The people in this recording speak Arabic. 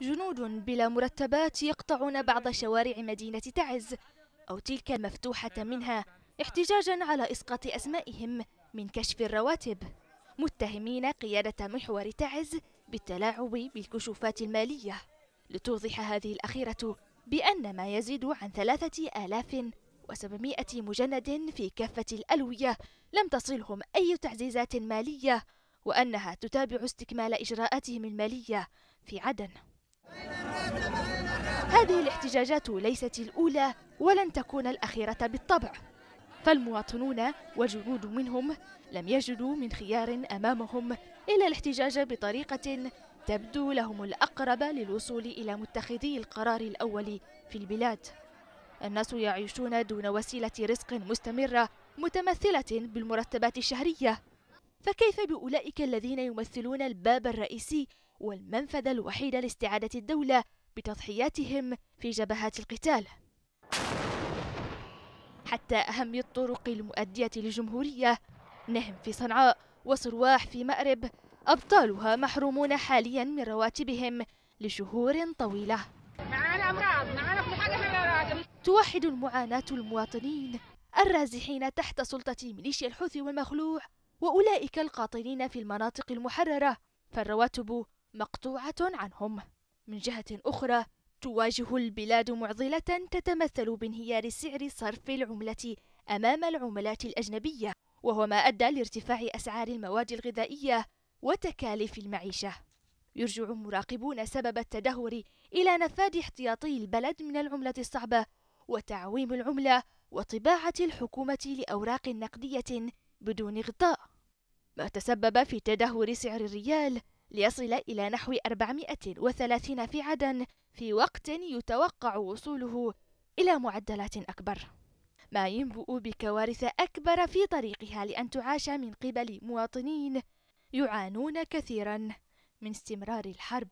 جنود بلا مرتبات يقطعون بعض شوارع مدينة تعز أو تلك المفتوحة منها احتجاجا على إسقاط أسمائهم من كشف الرواتب. متهمين قيادة محور تعز بالتلاعب بالكشوفات المالية. لتوضح هذه الأخيرة بأن ما يزيد عن ثلاثة آلاف وسبعمائة مجند في كافة الألوية لم تصلهم أي تعزيزات مالية. وأنها تتابع استكمال إجراءاتهم المالية في عدن. هذه الاحتجاجات ليست الأولى ولن تكون الأخيرة بالطبع. فالمواطنون وجنود منهم لم يجدوا من خيار أمامهم إلا الاحتجاج بطريقة تبدو لهم الأقرب للوصول إلى متخذي القرار الأول في البلاد. الناس يعيشون دون وسيلة رزق مستمرة متمثلة بالمرتبات الشهرية. فكيف بأولئك الذين يمثلون الباب الرئيسي والمنفذ الوحيد لاستعادة الدولة بتضحياتهم في جبهات القتال؟ حتى أهم الطرق المؤدية للجمهورية نهم في صنعاء وصرواح في مأرب أبطالها محرومون حاليا من رواتبهم لشهور طويلة. معانا أمراض معانا كل حاجة توحد المعاناة المواطنين الرازحين تحت سلطة ميليشيا الحوثي والمخلوع. وأولئك القاطنين في المناطق المحررة فالرواتب مقطوعة عنهم. من جهة أخرى تواجه البلاد معضلة تتمثل بانهيار سعر صرف العملة أمام العملات الأجنبية وهو ما أدى لارتفاع أسعار المواد الغذائية وتكاليف المعيشة. يرجع مراقبون سبب التدهور إلى نفاذ احتياطي البلد من العملة الصعبة وتعويم العملة وطباعة الحكومة لأوراق نقدية بدون غطاء ما تسبب في تدهور سعر الريال ليصل إلى نحو 430 في عدن في وقت يتوقع وصوله إلى معدلات أكبر. ما ينبؤ بكوارث أكبر في طريقها لأن تعاش من قبل مواطنين يعانون كثيرا من استمرار الحرب.